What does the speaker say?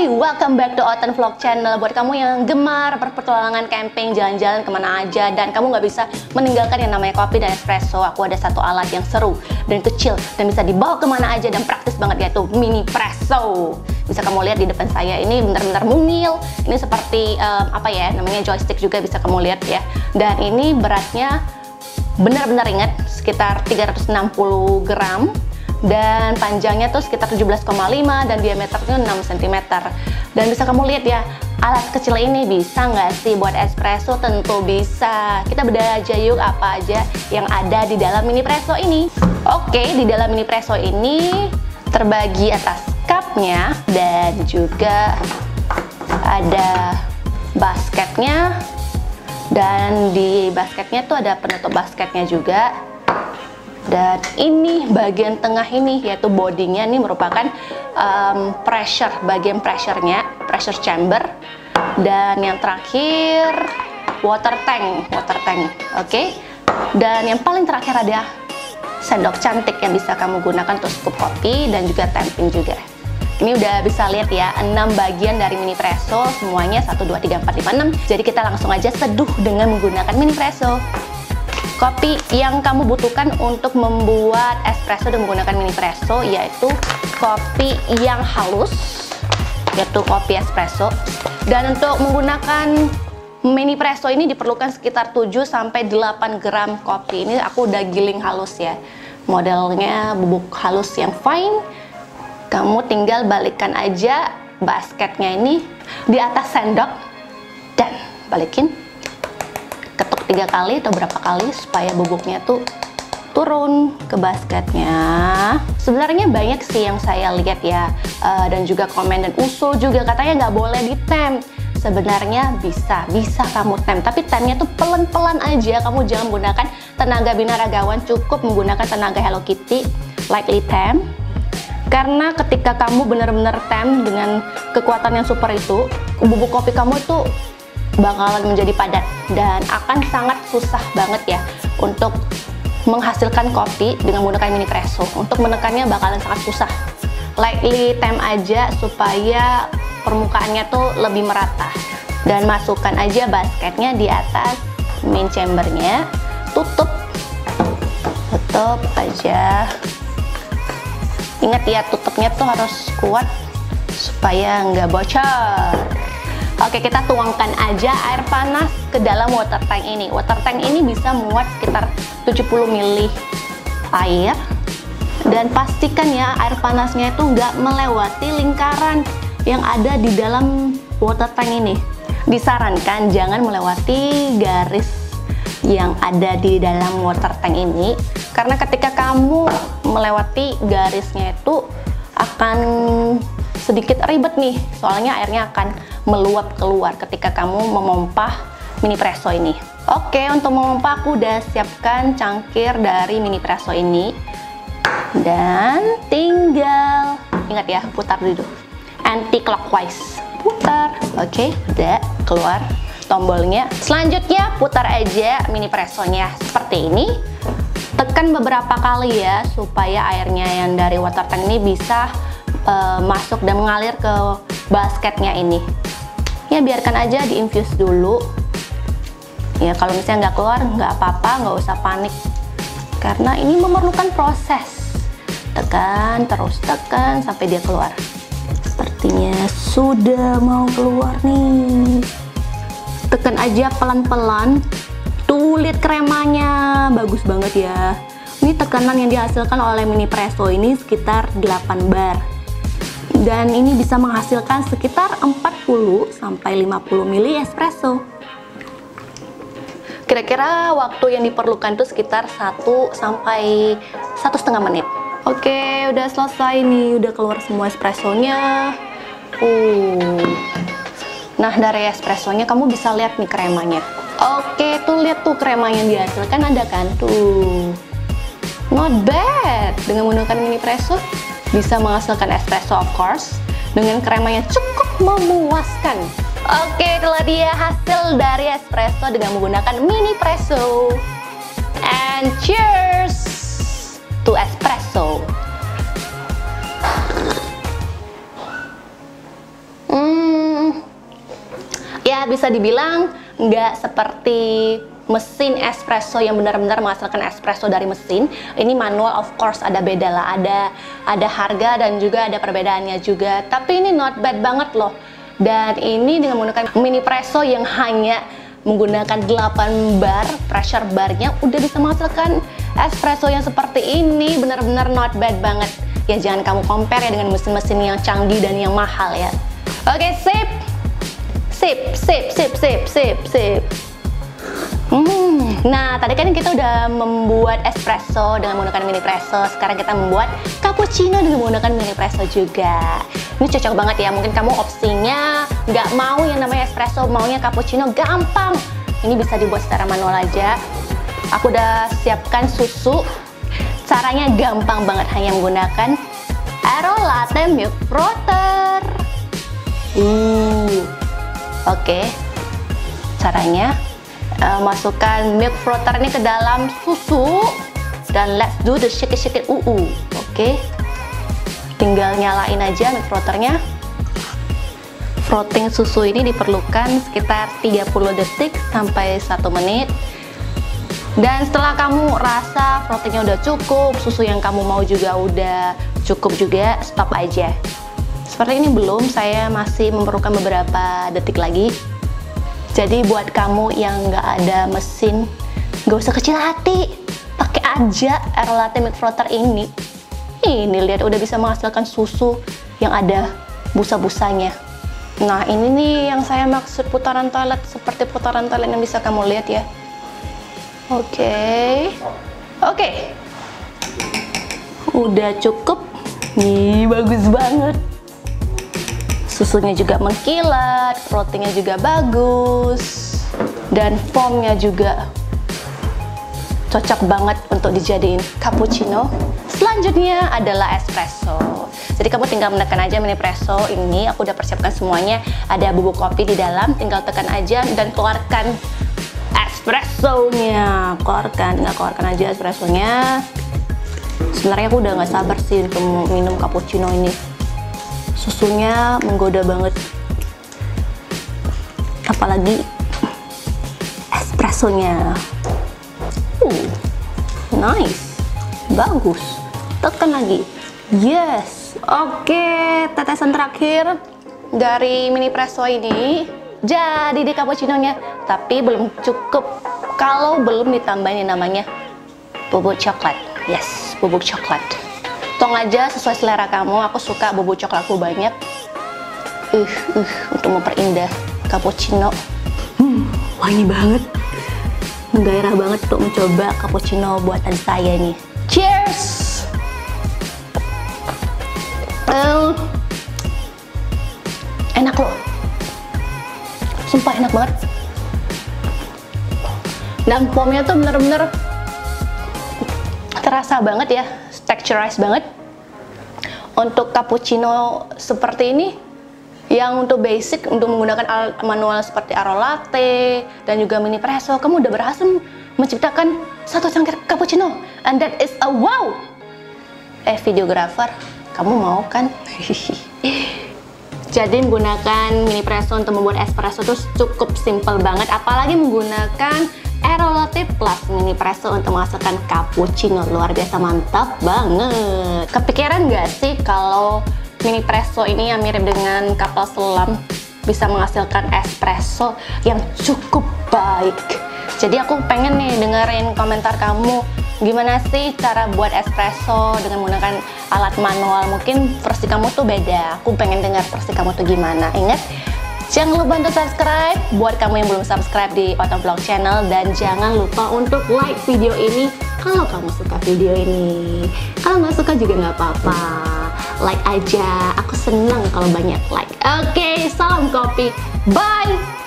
Hai, welcome back to Oten Vlog Channel. Buat kamu yang gemar berpetualangan camping, jalan-jalan ke mana aja Dan kamu nggak bisa meninggalkan yang namanya kopi dan espresso Aku ada satu alat yang seru dan kecil Dan bisa dibawa ke mana aja dan praktis banget yaitu mini presso. Bisa kamu lihat di depan saya ini benar-benar mungil. Ini seperti um, apa ya, namanya joystick juga bisa kamu lihat ya. Dan ini beratnya benar-benar ingat sekitar 360 gram dan panjangnya tuh sekitar 17,5 dan diameternya 6 cm dan bisa kamu lihat ya alat kecil ini bisa nggak sih buat espresso? Tentu bisa. Kita bedah aja yuk apa aja yang ada di dalam mini presso ini. Oke di dalam mini presso ini terbagi atas cupnya dan juga ada basketnya. Dan di basketnya tuh ada penutup basketnya juga dan ini bagian tengah ini yaitu bodinya ini merupakan um, pressure bagian pressure-nya pressure chamber. Dan yang terakhir water tank water tank oke? Okay? dan yang paling terakhir ada sendok cantik yang bisa kamu gunakan untuk scoop kopi dan juga tamping juga. Ini udah bisa lihat ya 6 bagian dari mini presso. Semuanya 1 2 3 4 5 6 jadi kita langsung aja seduh dengan menggunakan mini presso kopi yang kamu butuhkan untuk membuat espresso dan menggunakan mini presso yaitu kopi yang halus yaitu kopi espresso. Dan untuk menggunakan mini presso ini diperlukan sekitar 7 sampai 8 gram kopi. Ini aku udah giling halus ya. Modelnya bubuk halus yang fine. Kamu tinggal balikkan aja basketnya ini di atas sendok dan balikin tiga kali atau berapa kali supaya bubuknya tuh turun ke basketnya. Sebenarnya banyak sih yang saya lihat ya. Uh, dan juga komen dan usul juga katanya nggak boleh ditem sebenarnya bisa bisa kamu tem. Tapi temnya tuh pelan-pelan aja. Kamu jangan menggunakan tenaga binaragawan. Cukup menggunakan tenaga Hello Kitty lightly tem. Karena ketika kamu benar-benar tem dengan kekuatan yang super itu bubuk kopi kamu itu bakalan menjadi padat dan akan sangat susah banget ya untuk menghasilkan kopi dengan menggunakan mini presso. Untuk menekannya bakalan sangat susah. Lightly tem aja supaya permukaannya tuh lebih merata. Dan masukkan aja basketnya di atas main chambernya tutup. Tutup aja. Ingat ya tutupnya tuh harus kuat supaya nggak bocor Oke, kita tuangkan aja air panas ke dalam water tank ini. Water tank ini bisa muat sekitar 70 ml air. Dan pastikan ya air panasnya itu nggak melewati lingkaran yang ada di dalam water tank ini. Disarankan jangan melewati garis yang ada di dalam water tank ini karena ketika kamu melewati garisnya itu akan sedikit ribet nih. Soalnya airnya akan meluap keluar ketika kamu memompah mini presso ini. Oke untuk memompah aku udah siapkan cangkir dari mini presso ini. Dan tinggal ingat ya putar dulu. Anti clockwise putar. Oke udah keluar tombolnya. Selanjutnya putar aja mini pressonya seperti ini. Tekan beberapa kali ya supaya airnya yang dari water tank ini bisa uh, masuk dan mengalir ke basketnya ini. Ya biarkan aja di infuse dulu. Ya kalau misalnya nggak keluar nggak apa-apa nggak usah panik. Karena ini memerlukan proses. Tekan terus tekan sampai dia keluar. Sepertinya sudah mau keluar nih. Tekan aja pelan-pelan. Tuh lihat kremanya. Bagus banget ya. Ini tekanan yang dihasilkan oleh mini presso ini sekitar 8 bar dan ini bisa menghasilkan sekitar 40 sampai 50 ml espresso. Kira-kira waktu yang diperlukan itu sekitar 1 sampai satu setengah menit. Oke, udah selesai nih, udah keluar semua espressonya. Uh. Nah, dari espressonya kamu bisa lihat nih kremanya. Oke, tuh lihat tuh kremanya yang dihasilkan ada kan tuh. Not bad dengan menggunakan mini presso bisa menghasilkan espresso of course dengan kremanya cukup memuaskan. Oke, itulah dia hasil dari espresso dengan menggunakan mini presso. And cheers to espresso. Hmm, ya bisa dibilang nggak seperti mesin espresso yang benar-benar menghasilkan espresso dari mesin. Ini manual of course ada beda lah, ada ada harga dan juga ada perbedaannya juga. Tapi ini not bad banget loh. Dan ini dengan menggunakan mini presso yang hanya menggunakan 8 bar pressure barnya udah bisa menghasilkan espresso yang seperti ini benar-benar not bad banget ya jangan kamu compare ya dengan mesin-mesin yang canggih dan yang mahal ya oke sip sip sip sip sip sip sip nah tadi kan kita udah membuat espresso dengan menggunakan mini presso. Sekarang kita membuat cappuccino dengan menggunakan mini presso juga. Ini cocok banget ya. Mungkin kamu opsinya nggak mau yang namanya espresso, maunya cappuccino gampang. Ini bisa dibuat secara manual aja. Aku udah siapkan susu. Caranya gampang banget, hanya menggunakan Aero Latte Milk Frother. Uh, oke. Okay. Caranya uh, masukkan milk frother ini ke dalam susu dan let's do the shake shake uh. oke okay. tinggal nyalain aja milk frothernya frotting susu ini diperlukan sekitar 30 detik sampai 1 menit dan setelah kamu rasa frottingnya udah cukup susu yang kamu mau juga udah cukup juga stop aja seperti ini belum saya masih memerlukan beberapa detik lagi jadi buat kamu yang nggak ada mesin, nggak usah kecil hati, pakai aja air latte milk frother ini. Ini lihat udah bisa menghasilkan susu yang ada busa-busanya. Nah ini nih yang saya maksud putaran toilet seperti putaran toilet yang bisa kamu lihat ya. Oke, okay. oke, okay. udah cukup. Nih bagus banget susunya juga mengkilat, rotinya juga bagus, dan foamnya juga cocok banget untuk dijadiin cappuccino. Selanjutnya adalah espresso. Jadi kamu tinggal menekan aja mini presso ini, aku udah persiapkan semuanya. Ada bubuk kopi di dalam, tinggal tekan aja dan keluarkan espressonya. Keluarkan, tinggal keluarkan aja espressonya. Sebenarnya aku udah nggak sabar sih untuk minum cappuccino ini susunya menggoda banget. Apalagi espressonya. Uh nice. Bagus. Tekan lagi. Yes. Oke okay. tetesan terakhir dari mini presso ini jadi di cappuccino-nya tapi belum cukup. Kalau belum ditambahin namanya bubuk coklat. Yes bubuk coklat tong aja sesuai selera kamu. Aku suka bubuk coklatku banyak uh, uh, untuk memperindah cappuccino. Hmm, wangi banget. Menggairah banget untuk mencoba cappuccino buatan saya nih. Cheers! Um, enak loh sumpah enak banget. Dan foamnya tuh bener-bener terasa banget ya. Texturized banget untuk cappuccino seperti ini yang untuk basic untuk menggunakan manual seperti Aro Latte dan juga mini presso kamu udah berhasil menciptakan satu cangkir cappuccino. And that is a wow! Eh videographer kamu mau kan? Jadi menggunakan mini presso untuk membuat espresso itu cukup simple banget apalagi menggunakan Aerolatte Plus Mini Presso untuk menghasilkan cappuccino luar biasa mantap banget. Kepikiran nggak sih kalau Mini Presso ini yang mirip dengan kapal selam bisa menghasilkan espresso yang cukup baik. Jadi aku pengen nih dengerin komentar kamu gimana sih cara buat espresso dengan menggunakan alat manual. Mungkin versi kamu tuh beda. Aku pengen dengar versi kamu tuh gimana. Ingat Jangan lupa untuk subscribe buat kamu yang belum subscribe di Otom Vlog Channel dan jangan lupa untuk like video ini kalau kamu suka video ini. Kalau nggak suka juga nggak apa-apa. Like aja, aku senang kalau banyak like. Oke, okay, salam kopi. Bye!